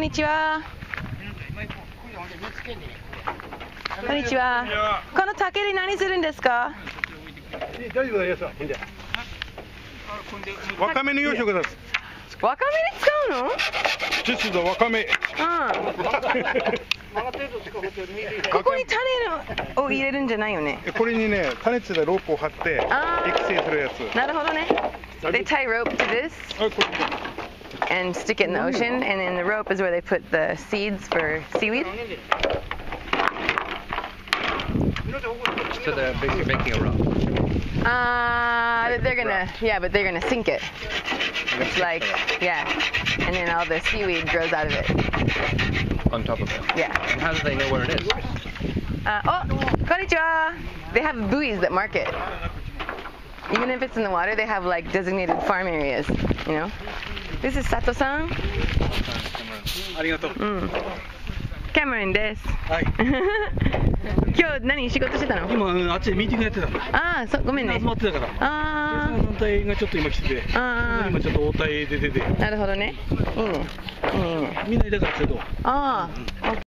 にちは。こんにちは。この竹で何するんですか？大丈夫だよ。さほんで。わかめの養殖ですわかめに使うの？実はわかめ。うん。ここに種を入れるんじゃないよね。これにね加熱でロープを張って育成するやつ。なるほどね。They tie rope to this あこれ and stick it in the ocean, and then the rope is where they put the seeds for seaweed. So they're basically making a rope. Uh, they're gonna, yeah, but they're gonna sink it. It's like, yeah, and then all the seaweed grows out of it. on top of it. Yeah. And how do they know where it is? Uh, oh, konnichiwa. They have buoys that mark it. Even if it's in the water, they have like designated farm areas. You know. This is Sato-san. ありがとう Mm. Cameron です。はい 今日何仕事してたの？今うんあっちでミーティングやってたああ、そうごめんね集。まってたからあ団体がちょっと今来ててあー今ちょっと応対で出てなるほどね。いいね。いいねいいね。みんないたからちょっとああ、